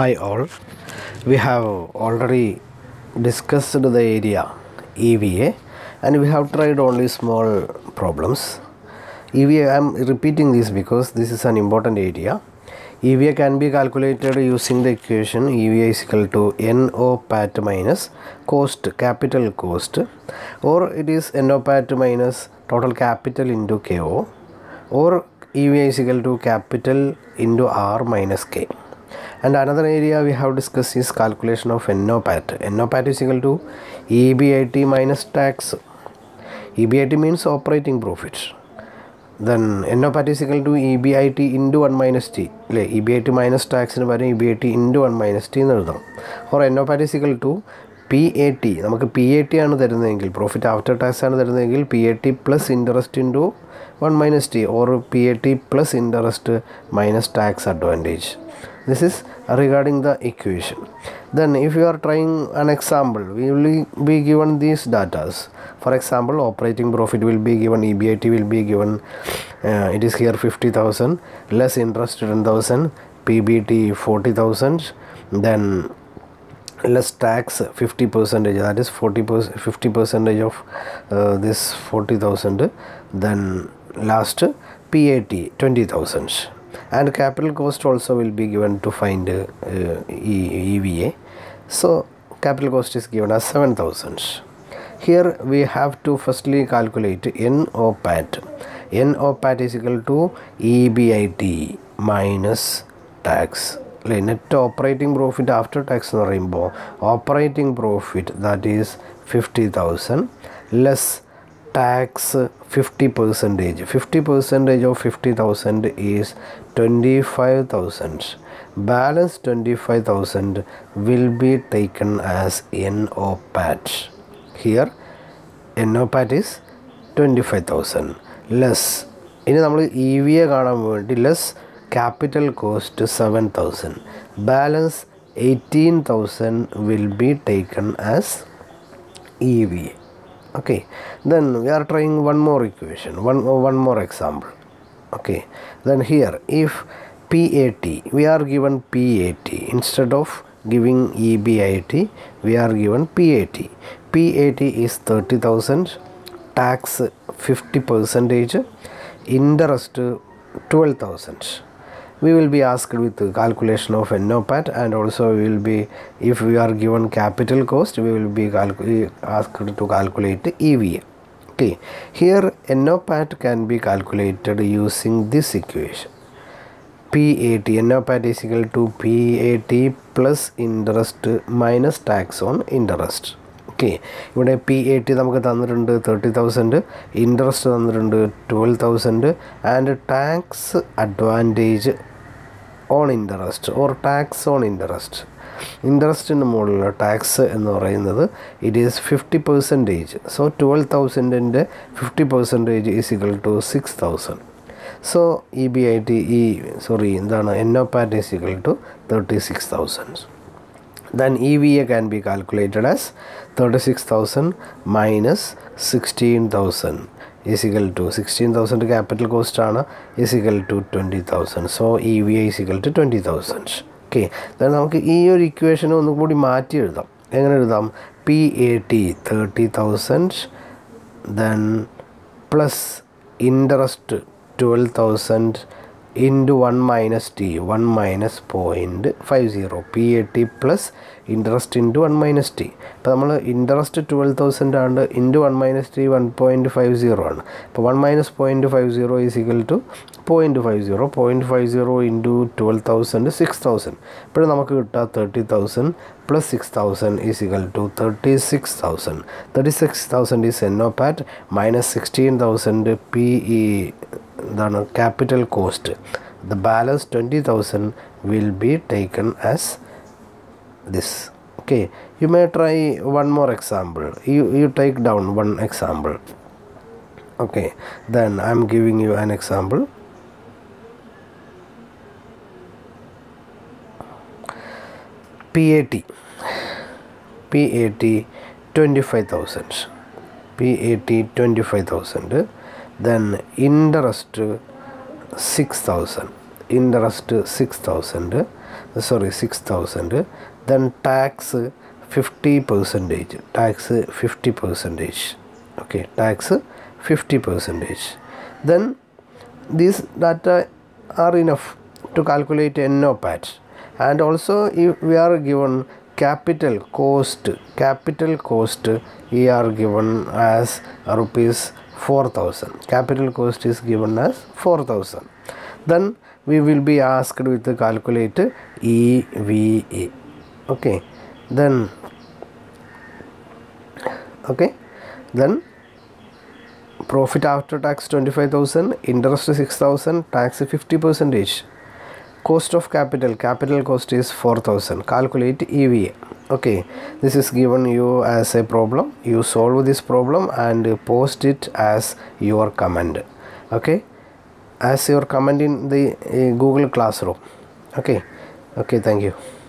Hi all, we have already discussed the area EVA and we have tried only small problems. EVA, I am repeating this because this is an important area. EVA can be calculated using the equation EVA is equal to NO pat minus cost, capital cost or it is NOPAT minus total capital into KO or EVA is equal to capital into R minus K. And another area we have discussed is calculation of NOPAT. NOPAT is equal to EBIT minus tax. EBIT means operating profit. Then NOPAT is equal to EBIT into one minus T അല്ലേ E B I T minus ടാക്സിന് പകരം E B I T into one minus T എന്ന് എഴുതണം or PAT is equal to P A T നമുക്ക് P A T ആണ് തരുന്നതെങ്കിൽ profit after tax ആണ് തരുന്നതെങ്കിൽ P A T plus interest into one minus T or P A T plus interest minus tax advantage this is regarding the equation. Then if you are trying an example we will be given these datas for example operating profit will be given ebit will be given uh, it is here 50000 less interest 10000 pbt 40000 then less tax 50 percentage that is 40 percent 50 percentage of uh, this 40000 then last pat 20000 and capital cost also will be given to find uh, e- EVA. So capital cost is given as 7000. Here we have to firstly calculate NOPAT. NOPAT is equal to EBIT minus tax. അല്ലെ net operating profit after tax എന്ന് പറയുമ്പോൾ operating profit that is fifty thousand less tax 50 percentage 50 percentage of 50000 is 25000 balance 25000 will be taken as NOPAT here NOPAT is 25000 less ഇനി നമ്മൾ E V A കാണാൻ വേണ്ടി less capital cost seven thousand balance eighteen thousand will be taken as E V A okay. Then we are trying one more equation one one more example. Okay. Then here if PAT we are given PAT instead of giving EBIT we are given PAT PAT is 30000 tax 50 percentage interest 12000 we will be asked with the calculation of NOPAT and also we will be if we are given capital cost we will be calcu- asked to calculate EVA okay here NOPAT can be calculated using this equation PAT NOPAT is equal to PAT plus interest minus tax on interest okay ഇവിടെ P A T നമുക്ക് തന്നിട്ടുണ്ട് thirty thousand interest തന്നിട്ടുണ്ട് twelve thousand and tax advantage on interest or tax on interest ഇൻട്രസ്റ്റിന് മുകളിലുള്ള tax എന്ന് പറയുന്നത് it is fifty percentage so twelve തൗസൻഡിന്റെ fifty percentage is equal to six thousand so E B I T ഈ sorry എന്താണ്? NOPAT is equal to thirty six thousand then E V A can be calculated as thirty six thousand minus sixteen thousand is equal to sixteen thousand capital cost ആണ് is equal to twenty thousand so E V A is equal to twenty thousand okay അതായത് നമുക്ക് ഈ ഒരു equation ഒന്നും കൂടി മാറ്റി എഴുതാം. എങ്ങനെ എഴുതാം? P A T thirty thousand then plus interest twelve thousand into one minus T one minus point five zero P A T plus interest into one minus T അപ്പോൾ നമ്മൾ ഇൻട്രസ്റ്റ് ട്വൽവ് തൗസൻഡ് ആണ് into one minus T one point five zero ആണ്. അപ്പോൾ one minus point five zero is equal to point five zero point five zero into twelve thousand six thousand ഇപ്പോഴും നമുക്ക് കിട്ടുക thirty thousand plus six thousand is equal to thirty six thousand thirty six thousand is N O PAT minus sixteen thousand P E എന്താണ് capital cost the balance twenty thousand will be taken as this okay you may try one more example you you take down one example okay then i'm giving you an example PAT PAT 25000 PAT 25000 then interest 6000 interest 6000 sorry 6000 then tax 50 percentage tax 50 percentage okay tax 50 percentage. Then these data are enough to calculate NOPAT and also if we are given capital cost capital cost we are given as rupees 4000 capital cost is given as 4000 then we will be asked with the calculate EVA okay. Then okay. Then profit after tax 25000 interest 6000 tax 50 percentage cost of capital. Capital cost is 4000 calculate eva okay. This is given you as a problem. You solve this problem and post it as your comment okay. As your comment in the uh, google classroom. Okay. Okay. Thank you